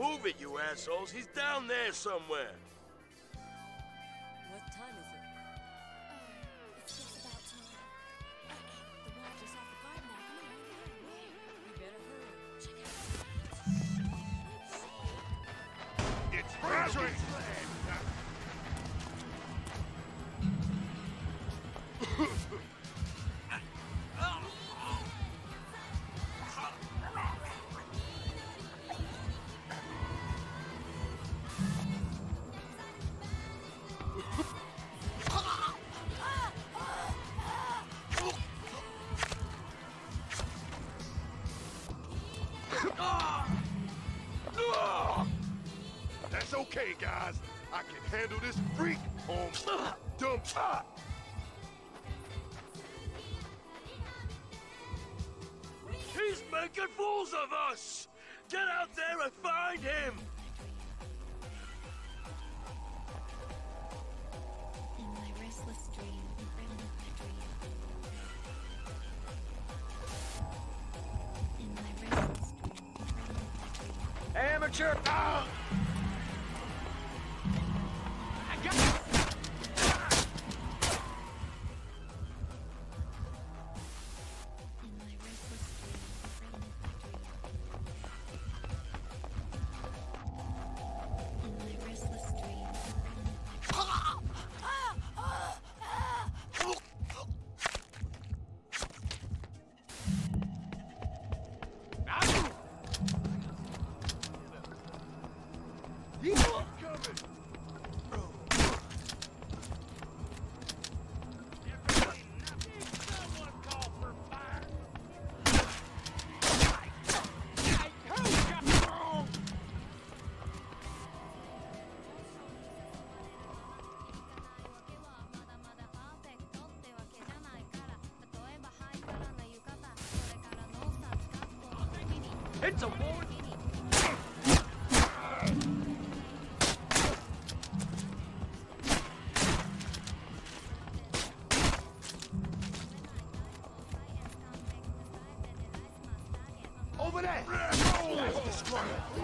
Move it, you assholes. He's down there somewhere. What time is it? Oh, it's just about time. The off the garden now. Come on, You better hurry. check it out. It's Razor's okay, guys. I can handle this freak on dumb top. He's making fools of us! Get out there and find him! In my It's a war! Over there! That's the struggle.